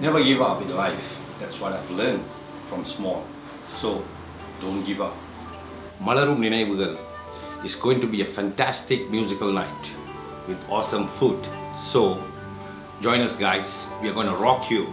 Never give up in life. That's what I've learned from small. So don't give up. Malarum Ninaivugal is going to be a fantastic musical night with awesome food. So join us guys. We are going to rock you.